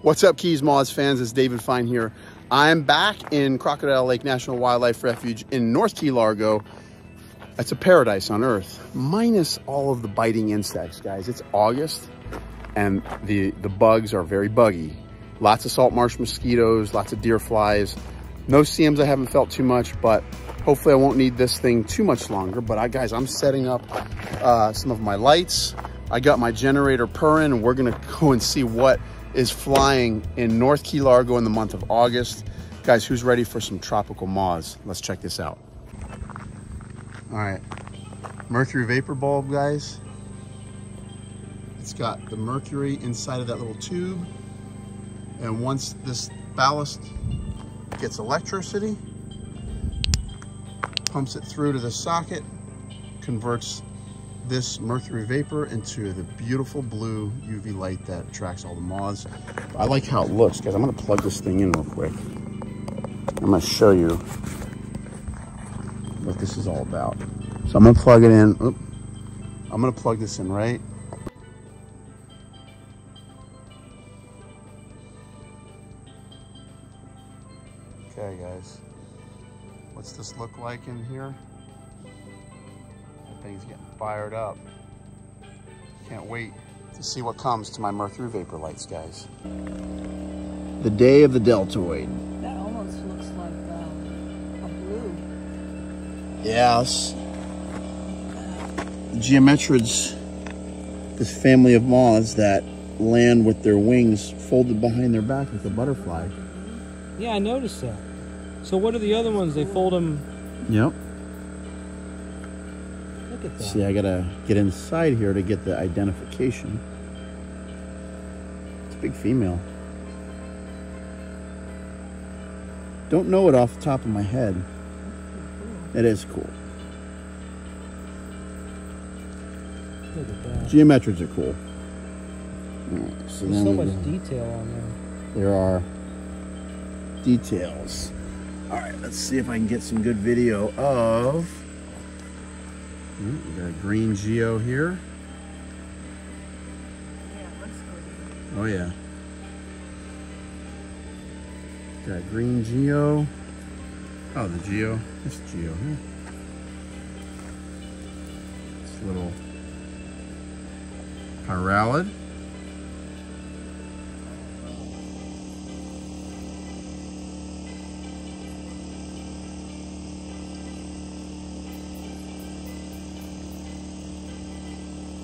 What's up, Keys Moths fans? It's David Fine here. I'm back in Crocodile Lake National Wildlife Refuge in North Key Largo. It's a paradise on earth, minus all of the biting insects, guys. It's August, and the, the bugs are very buggy. Lots of salt marsh mosquitoes, lots of deer flies. No-see-ums I haven't felt too much, but hopefully I won't need this thing too much longer. But I, guys, I'm setting up uh, some of my lights. I got my generator purring, and we're gonna go and see what is flying in North Key Largo in the month of August. Guys, who's ready for some tropical moths? Let's check this out. All right, mercury vapor bulb, guys. It's got the mercury inside of that little tube. And once this ballast gets electricity, pumps it through to the socket, converts this mercury vapor into the beautiful blue UV light that attracts all the moths. I like how it looks, guys. I'm gonna plug this thing in real quick. I'm gonna show you what this is all about. So I'm gonna plug it in. Oop. I'm gonna plug this in right. Okay, guys. What's this look like in here? That thing's getting fired up. Can't wait to see what comes to my mercury vapor lights, guys. The day of the deltoid. That almost looks like uh, a blue. Yes. Geometrids, this family of moths that land with their wings folded behind their back like a butterfly. Yeah, I noticed that. So what are the other ones? They fold them. Yep. Look at that. See, I gotta get inside here to get the identification. It's a big female. Don't know it off the top of my head. It is cool. Look at that. Geometrids are cool. Alright, so There's so much go- detail on there. there are details. All right, let's see if I can get some good video of. We got a green geo here. Oh yeah. Got a green geo. Oh, the geo. This geo here. This little pyralid.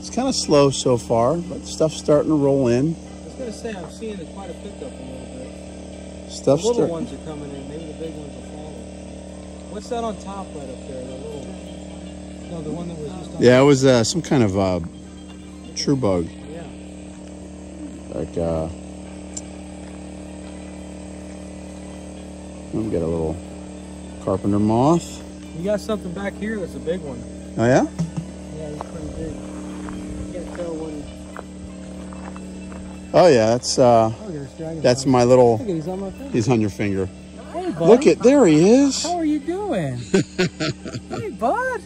It's kind of slow so far, but stuff's starting to roll in. I was gonna say I'm seeing quite a pickup a little bit. The Stuff's little start- ones are coming in. Maybe the big ones will follow. What's that on top right up there? The little. No, the one that was just on. Yeah, it was uh, some kind of uh, true bug. Yeah. Like, uh, we got a little carpenter moth. You got something back here that's a big one. Oh yeah? Yeah, he's pretty big. Oh yeah, that's uh, Oh, that's my little. Look he's on my. He's on your finger. Hey, bud. Look at there he is. How are you doing? hey, bud.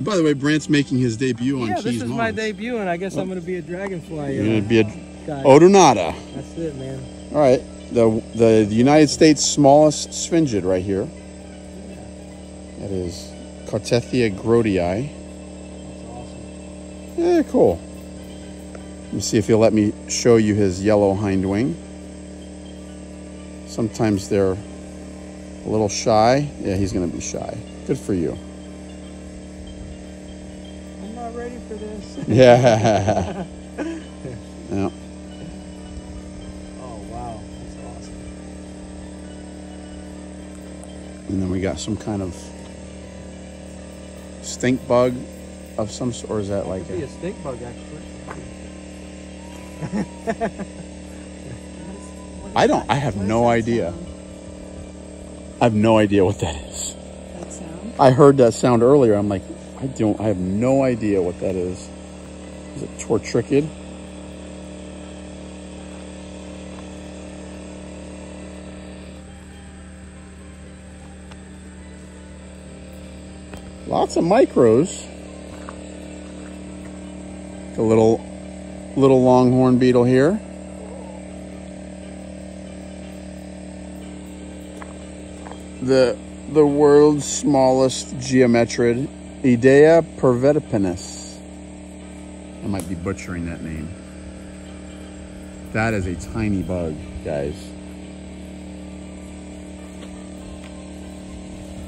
By the way, Brant's making his debut on Yeah, Keys this is my debut, and I guess I'm gonna be a dragonfly. You're uh, gonna be a guy. Odonata. That's it, man. All right, the the United States smallest sphingid right here. Yeah. That is Cautethia grotei. That's awesome. Yeah, cool. Let me see if he'll let me show you his yellow hind wing. Sometimes they're a little shy. Yeah, he's gonna be shy. Good for you. I'm not ready for this. Yeah. yeah. Oh wow, that's awesome. And then we got some kind of stink bug of some sort. Or is that like a, a stink bug actually. I don't. I have no idea. I have no idea what that is. That sound? I heard that sound earlier. I'm like, I don't. I have no idea what that is. Is it tortricid? Lots of micros. A little little longhorn beetle here. The, the world's smallest geometrid, Idaea pervertipennis. I might be butchering that name. That is a tiny bug, guys.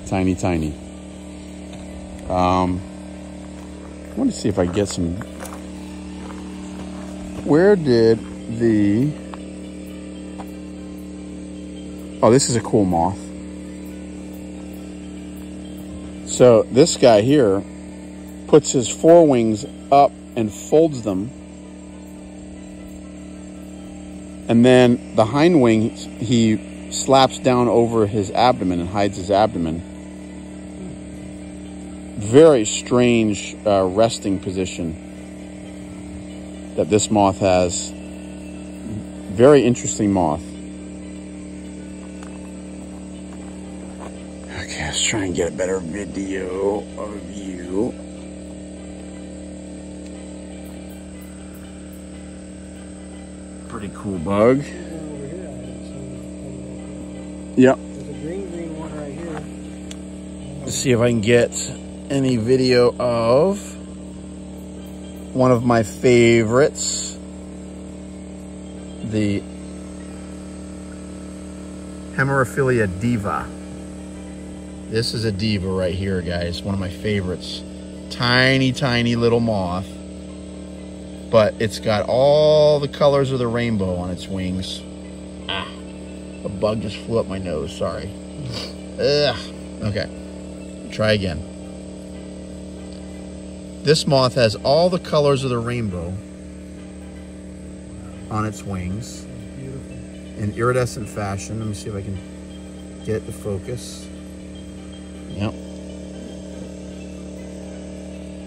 Tiny, tiny. Um, I want to see if I get some where did the. Oh, this is a cool moth. So this guy here puts his forewings up and folds them. And then the hind wing he slaps down over his abdomen and hides his abdomen. Very strange uh, resting position that this moth has. Very interesting moth. Okay, let's try and get a better video of you. Pretty cool bug. There's one over here. I haven't seen. Yep. There's a green, green one right here. Let's see if I can get any video of one of my favorites. The Hemerophila diva. This is a diva right here, guys. One of my favorites. Tiny, tiny little moth. But it's got all the colors of the rainbow on its wings. Ah, a bug just flew up my nose. Sorry. Ugh. Okay. Try again. This moth has all the colors of the rainbow on its wings in iridescent fashion. Let me see if I can get it to focus. Yep.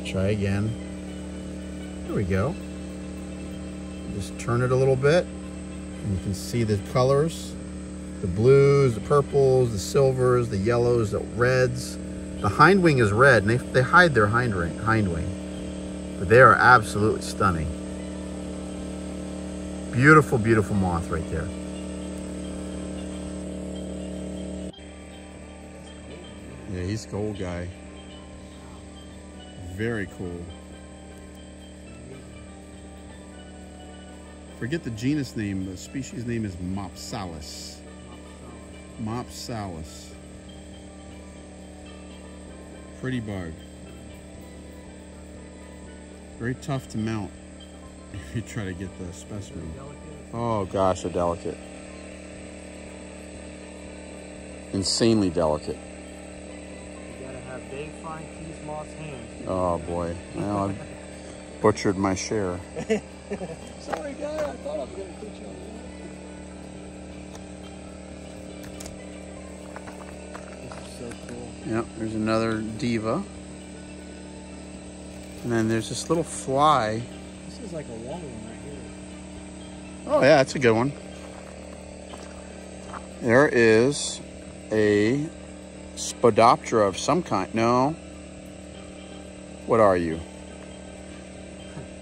Try again. There we go. Just turn it a little bit and you can see the colors. The blues, the purples, the silvers, the yellows, the reds. The hind wing is red and they, they hide their hind, ring, hind wing. But they are absolutely stunning. Beautiful, beautiful moth right there. Yeah, he's a cool guy. Very cool. Forget the genus name. The species name is Mopsalis. Mopsalis. Pretty bug. Very tough to mount if you try to get the specimen. Oh gosh, a delicate. Insanely delicate. You gotta have Dave Fine Keys Moths hands. Oh boy. Well, I butchered my share. Sorry, guy. I thought I was gonna put you on This is so cool. Yep, there's another diva. And then there's this little fly. This is like a long one right here. Oh yeah, that's a good one. There is a Spodoptera of some kind. No. What are you?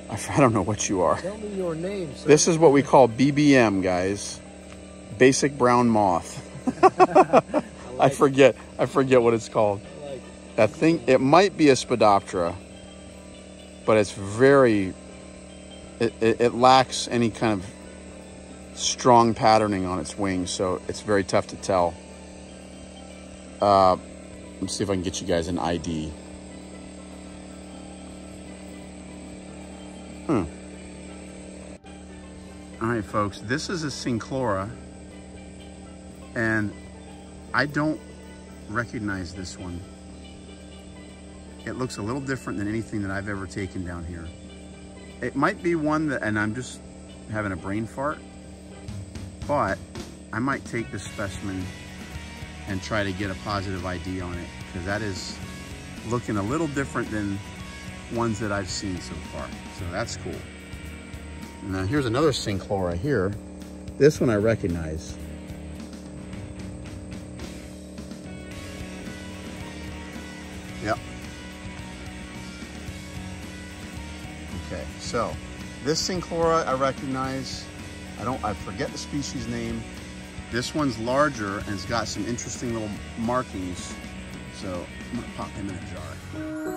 I I don't know what you are. Tell me your name. Sir. This is what we call BBM, guys. Basic brown moth. I forget. I forget what it's called. I like it. That thing. It might be a Spodoptera, but it's very. It, it, it lacks any kind of strong patterning on its wings, so it's very tough to tell. Uh, let's see if I can get you guys an ID. Hmm. All right, folks, this is a Synchlora, and I don't recognize this one. It looks a little different than anything that I've ever taken down here. It might be one that, and I'm just having a brain fart, but I might take this specimen and try to get a positive ID on it because that is looking a little different than ones that I've seen so far. So that's cool. Now here's another Synchlora here. This one I recognize. Okay, so this Synchlora I recognize. I don't, I forget the species name. This one's larger and it's got some interesting little markings. So I'm gonna pop him in a jar.